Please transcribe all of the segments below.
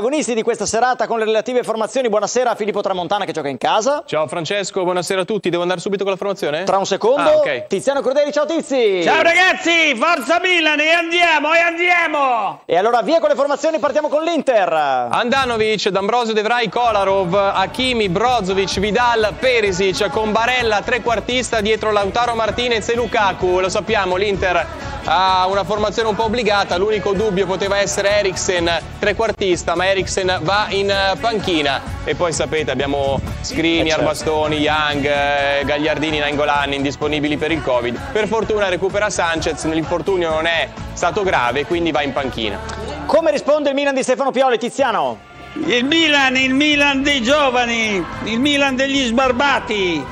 protagonisti di questa serata con le relative formazioni. Buonasera a Filippo Tramontana che gioca in casa. Ciao Francesco, buonasera a tutti. Devo andare subito con la formazione? Tra un secondo, Ah, ok. Tiziano Crudeli, ciao Tizi! Ciao ragazzi, forza Milan e andiamo, e andiamo! E allora via con le formazioni, partiamo con l'Inter. Andanovic, D'Ambrosio, De Vrij, Kolarov, Hakimi, Brozovic, Vidal, Perisic, con Barella trequartista dietro Lautaro Martinez e Lukaku. Lo sappiamo, l'Inter ha una formazione un po' obbligata, l'unico dubbio poteva essere Eriksen trequartista, ma Eriksen va in eh, panchina. E poi sapete, abbiamo Skriniar, Bastoni, Young, eh, Gagliardini, Nainggolan indisponibili per il Covid. Per fortuna recupera Sanchez, l'infortunio non è stato grave, quindi va in panchina. Come risponde il Milan di Stefano Pioli, Tiziano? Il Milan, il Milan dei giovani, il Milan degli sbarbati.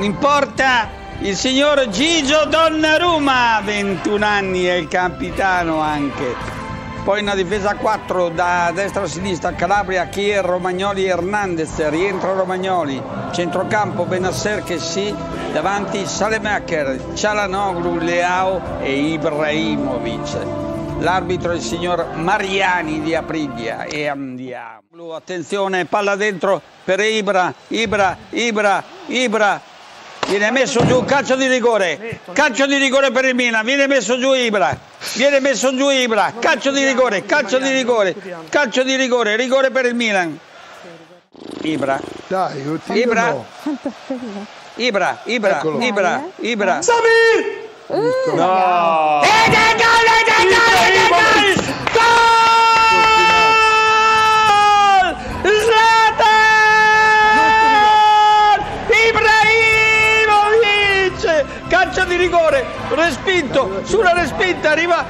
In porta il signor Gigio Donnarumma, 21 anni, è il capitano anche. Poi una difesa a 4 da destra a sinistra, Calabria, Kier, Romagnoli, Hernandez, rientra Romagnoli, centrocampo Benasser che sì, davanti Salemaker, Cialanoglu, Leao e Ibrahimovic. L'arbitro è il signor Mariani di Aprilia e andiamo. Attenzione, palla dentro per Ibra, Ibra, Ibra, Ibra. Viene messo giù, calcio di rigore, calcio di rigore per il Milan, viene messo giù Ibra, viene messo giù Ibra, calcio di rigore, calcio di rigore, calcio di rigore, rigore per il Milan. Ibra, Dai, Ibra. Ibra, Ibra. Ibra, Ibra. No! Ed è gol, ed è gol, ed è gol! Respinto, sulla respinta arriva,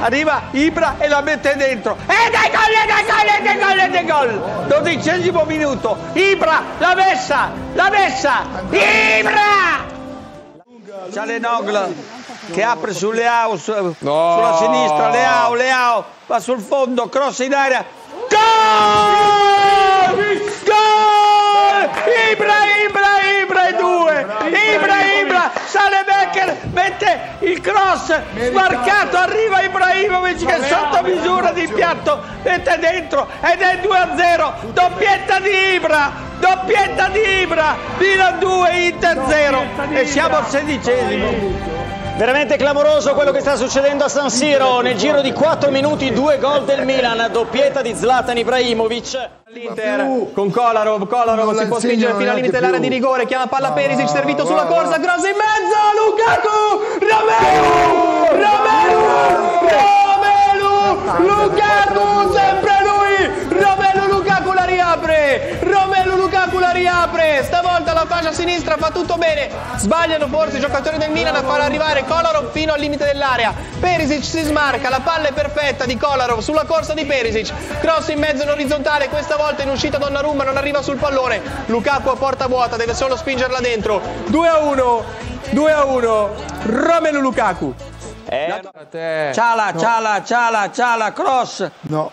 arriva Ibra e la mette dentro. Ed è gol, è gol, è gol, è gol! Dodicesimo minuto, Ibra, l'ha messa, l'ha messa! Ibra! Cialenoglu che apre su Leao su- No. sulla sinistra, Leao, Leao va sul fondo, cross in aria. Gol! Ibra, Ibra, Ibra e due! Ibra, Ibra, sale Becker, mette il cross, sbarcato, arriva Ibrahimovic che sotto misura di piatto, mette dentro ed è 2-0, doppietta di Ibra, doppietta di Ibra, Milan 2, Inter 0 e siamo al sedicesimo. Veramente clamoroso quello che sta succedendo a San Siro. Nel giro di 4 minuti, due gol del Milan, doppietta di Zlatan Ibrahimovic. L'Inter con Kolarov, Kolarov si può spingere fino al limite dell'area di rigore, chiama palla Perisic, servito sulla corsa, cross in mezzo, Lukaku, Romelu, Romelu, Romelu, Lukaku, sempre lui, Romelu Lukaku la riapre, Romelu Lukaku la riapre, stavolta la fascia sinistra fa tutto bene, sbagliano forse i giocatori del Milan a far arrivare Kolarov fino al limite dell'area, Perisic si smarca, la palla è perfetta di Kolarov sulla corsa di Perisic, cross in mezzo in orizzontale, questa volta in uscita Donnarumma non arriva sul pallone, Lukaku a porta vuota, deve solo spingerla dentro, 2 a 1, 2 a 1, Romelu Lukaku. Eh, Ciala, ciala, ciala, ciala, cross. No.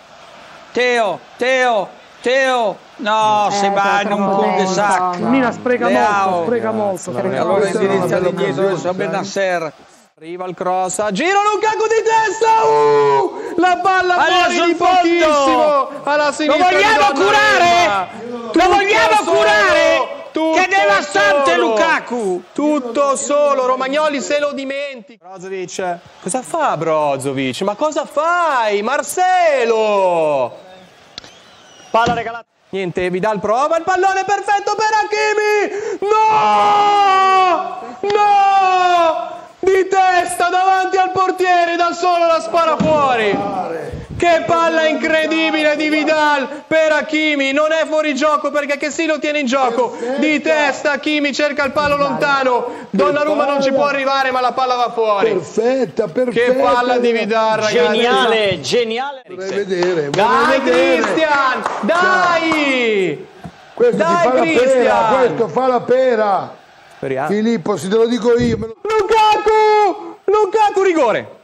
Teo, Teo, Teo. No, Eh, si bagna un troppo cul-de-sac. lento. Mina spreca Leao. molto, spreca molto. Allora indirizza bella di dietro occasione, verso sai? Benasser. Arriva il cross, a giro Lukaku di testa, uh! la palla fuori di pochissimo, alla Lo sinistra di vogliamo curare? Lo vogliamo solo, curare? Che devastante solo. Lukaku. Tutto solo, Romagnoli se lo dimentica. Brozovic, cosa fa Brozovic? Ma cosa fai? Marcelo! Palla regalata. Niente, Vidal prova il pallone perfetto per Hakimi! Incredibile di Vidal per Hakimi, non è fuori gioco perché che sì lo tiene in gioco. Di testa Hakimi cerca il palo lontano. Donnarumma non ci può arrivare ma la palla va fuori. Perfetta, perfetta. Che palla di Vidal ragazzi. Geniale, geniale. Vorrei vedere, vorrei Dai vedere. Cristian, dai! Questo Dai, fa la Cristian. pera, questo fa la pera. Speriamo. Filippo, se te lo dico io, lo... Lukaku! Lukaku rigore.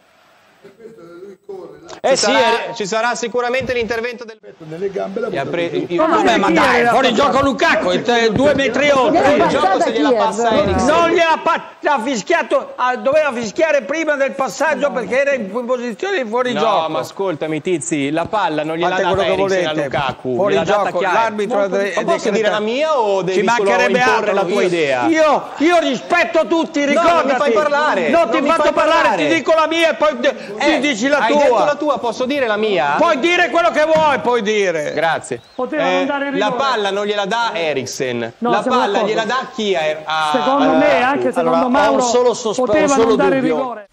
Eh ci, sì, sarà, eh. ci sarà sicuramente l'intervento del... Nelle gambe la ha pre- io- Vabbè, ma dai, fuori gioco Lukaku, è due metri oltre. il gioco se gliela passa Eriksen. Non gliela pa- l'ha fischiato, doveva fischiare prima del passaggio perché era in posizione di fuori No, gioco. ma ascoltami Tizi, la palla non gliel'ha Fate data quello che Eriksen a. Lukaku. Fuori gioco, l'arbitro Ma posso dire la mia o devi Ci solo mancherebbe altro. la tua io, idea? Io, io rispetto tutti, non mi ricordati. fai parlare, Non non ti faccio parlare, ti dico la mia e poi Eh, ti dici la hai tua. detto la tua, posso dire la mia? Puoi dire quello che vuoi, puoi dire. Grazie. Poteva Eh, la palla non gliela dà Eriksen. No, la palla gliela dà chi? A, a- Secondo a me, anche secondo Allora, ho Mauro, un solo sospe- poteva solo non dare dubbio. rigore.